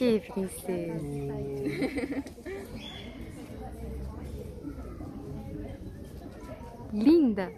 que, princesa? Linda!